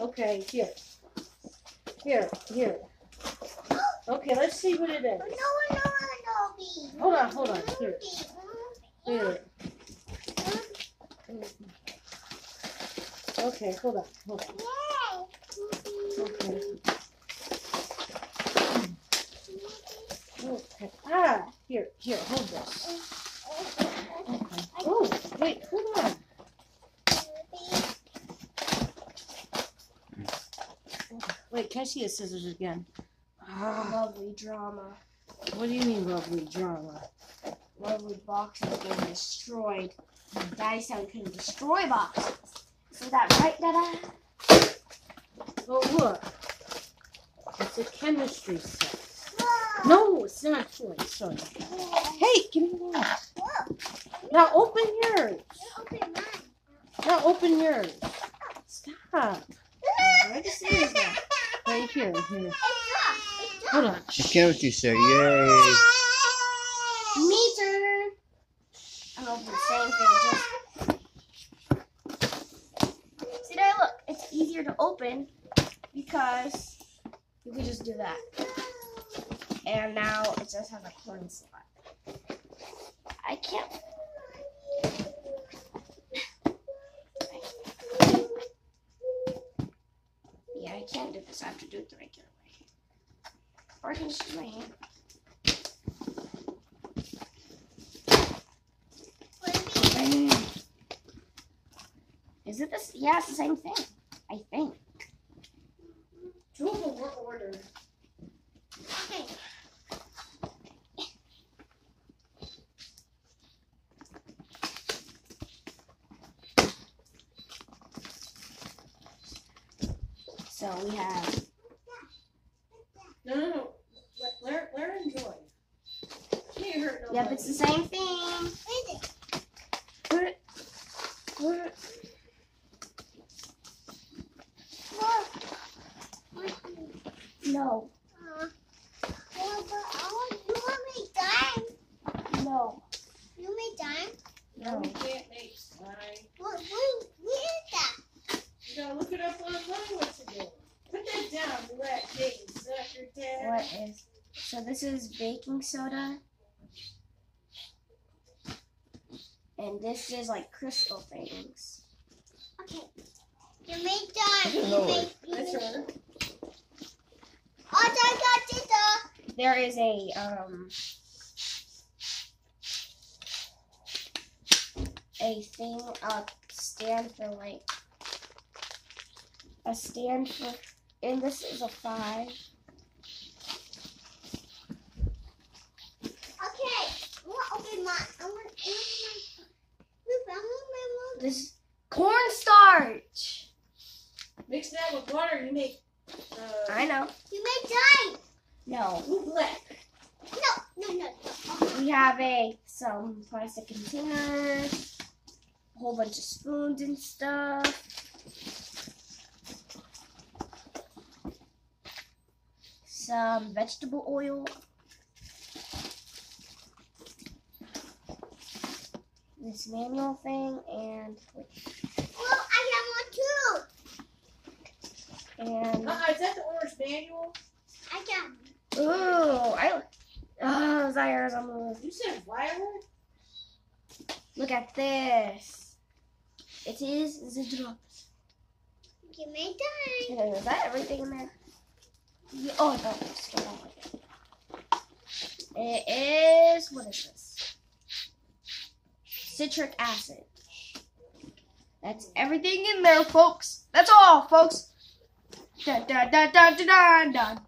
Okay, here. Here, here. Okay, let's see what it is. No, no, no. Hold on, hold on. Here, here. Okay, hold on, hold on. Okay. Okay. Ah, here, here, hold this. Okay. Oh, wait, hold on. Wait, can I see the scissors again? Ah, Lovely drama. what do you mean lovely drama? Lovely boxes getting destroyed. Daddy said we couldn't destroy boxes. Is that right, Dada? Oh, look. It's a chemistry set. No, it's not toy. Sorry. Hey, give me that. Now open yours. Now open yours. Stop. Where the scissors at? Right here, here. Hold on. The chemistry set, yay! Me turn. I'm opening the same thing. Just see there. Look, it's easier to open because you can just do that. And now it just has a coin slot. I can't. Yeah, I can't do this. I have to do it the regular way. Or I can just use my hand. Is it this? Yeah, it's the same thing. I think. So we have No, no, no. Let, let, her- let her enjoy. She ain't hurt nobody. Yep, it's the same thing. Put it. Put it. No, Uh, yeah, but I want, you want me dime? no, No, no. we can't make slime. You gotta look it up online what to do. Put that down, you rat pig, sucker dad. What is? So this is baking soda. And this is like crystal things. I don't know it. That's her. There is a um a thing a stand for like a stand for and this is a five. This cornstarch. Mix that with water, you make uh, I know. You make time. No. oobleck. No, no, no. We have a some plastic containers, a whole bunch of spoons and stuff. Some vegetable oil. This manual thing and Well, I have one too. and Uh-uh, is that the owner's manual? I got ooh, I oh Zaires, I'm gonna You said violet? look at this. It is the drop. Give me time. Is that everything in there? Yeah, oh, no. just get on it. It is, what is this? Citric acid. That's everything in there, folks. That's all, folks. Dun, dun, dun, dun, dun, dun.